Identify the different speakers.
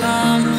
Speaker 1: come